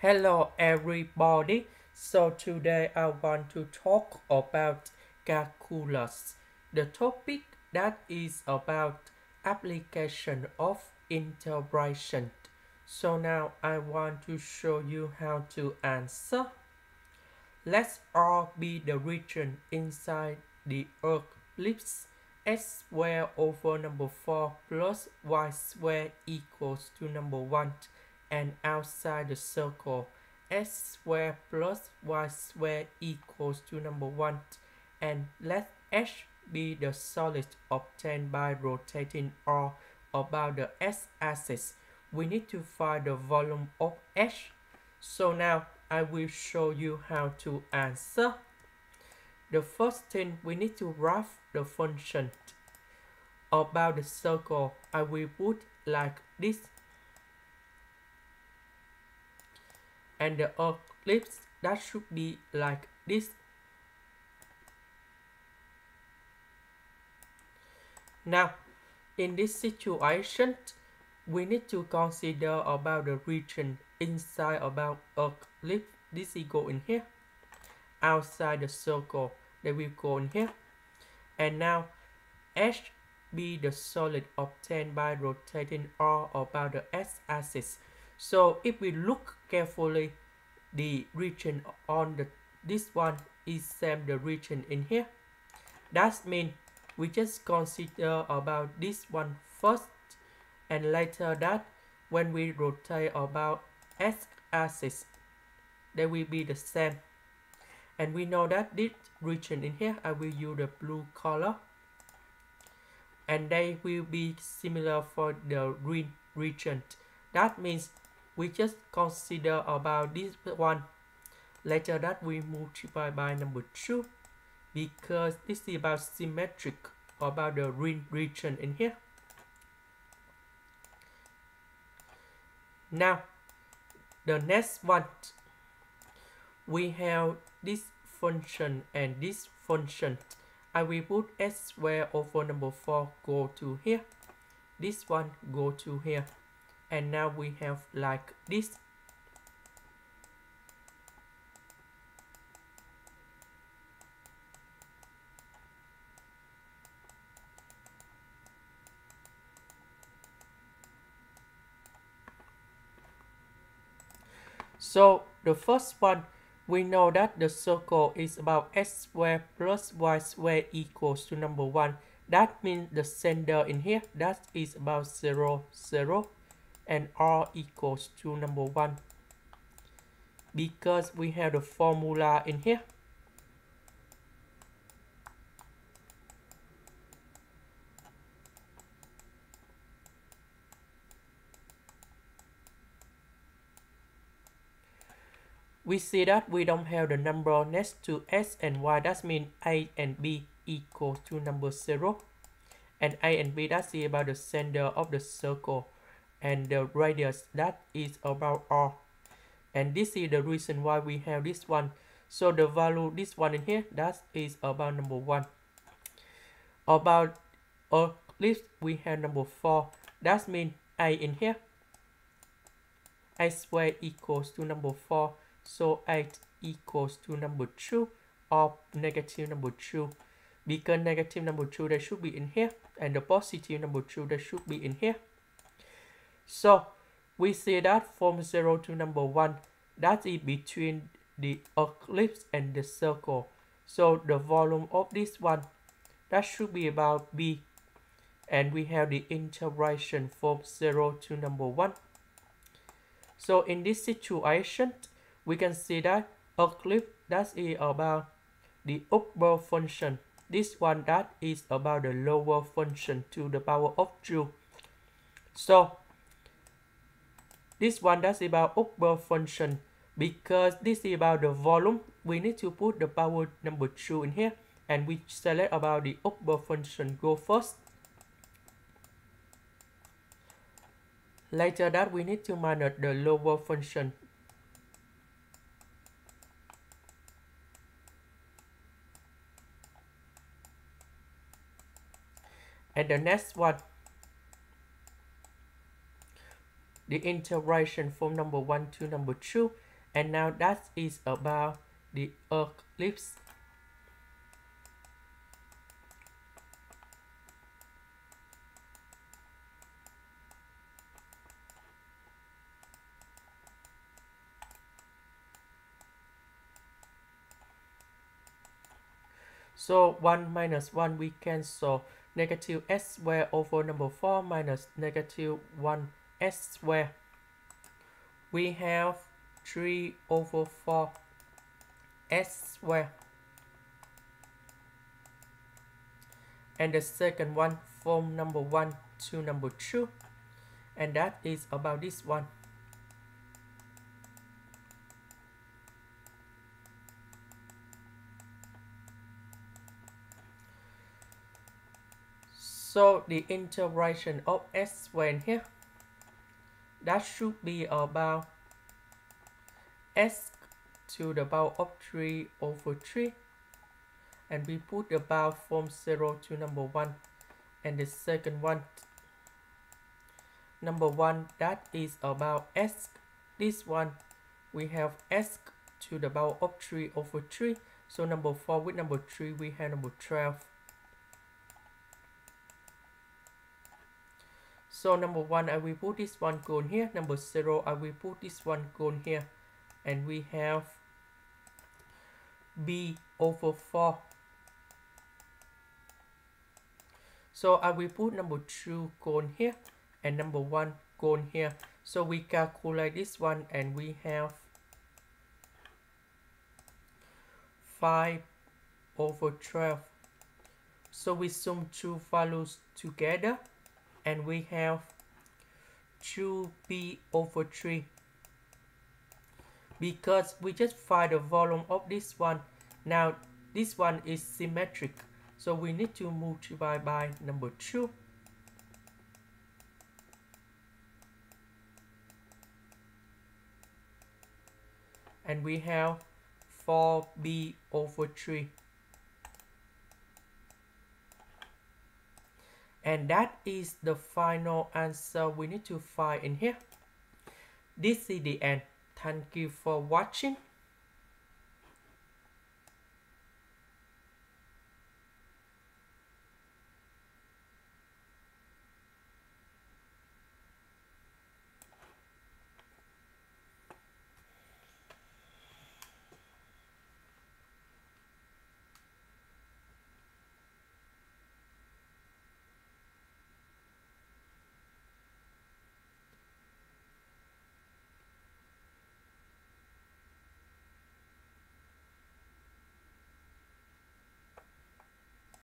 Hello everybody. So today I want to talk about calculus. The topic that is about application of integration. So now I want to show you how to answer. Let's R be the region inside the ellipse x squared over number 4 plus y squared equals to number 1 and outside the circle x squared plus y squared equals to number 1 and let h be the solid obtained by rotating r about the x-axis. We need to find the volume of h. So now I will show you how to answer. The first thing we need to write the function about the circle. I will put like this and the ellipse that should be like this. Now in this situation we need to consider about the region inside about ellipse this will go in here outside the circle they will go in here. And now h be the solid obtained by rotating r about the x-axis so if we look carefully, the region on the this one is same the region in here. That means we just consider about this one first and later that when we rotate about x-axis they will be the same. And we know that this region in here I will use the blue color. And they will be similar for the green region. That means we just consider about this one. Later that we multiply by number 2 because this is about symmetric about the ring region in here. Now the next one we have this function and this function. I will put s square over number 4 go to here. This one go to here and now we have like this So the first one, we know that the circle is about x squared plus y squared equals to number 1. That means the center in here, that is about 0, 0 and r equals to number 1 because we have the formula in here. We see that we don't have the number next to s and y. That means a and b equals to number 0 and a and b that's about the center of the circle and the radius that is about r. And this is the reason why we have this one. So the value this one in here that is about number one. About ellipse we have number four. That means i in here a squared equals to number four. So 8 equals to number 2 or negative number 2 because negative number 2 that should be in here and the positive number 2 that should be in here so we see that from 0 to number 1, that is between the ellipse and the circle. So the volume of this one, that should be about B. And we have the integration from 0 to number 1. So in this situation, we can see that ellipse that is about the upper function. This one that is about the lower function to the power of 2. So this one that's about upper function. Because this is about the volume, we need to put the power number 2 in here. And we select about the upper function go first. Later that we need to minus the lower function. And the next one the integration from number 1 to number 2 and now that is about the ellipse. So 1 minus 1 we cancel. Negative s square over number 4 minus negative 1 s square. We have 3 over 4 s square. And the second one from number 1 to number 2. And that is about this one. So the integration of s when here, that should be about s to the power of 3 over 3 and we put the power from 0 to number 1 and the second one. Number 1 that is about s. This one we have s to the power of 3 over 3 so number 4 with number 3 we have number 12 So number one, I will put this one cone here. Number zero, I will put this one cone here. And we have b over 4. So I will put number 2 cone here and number 1 cone here. So we calculate this one and we have 5 over 12. So we sum two values together and we have 2b over 3 because we just find the volume of this one. Now this one is symmetric. So we need to multiply by number 2 and we have 4b over 3 and that is the final answer we need to find in here. This is the end. Thank you for watching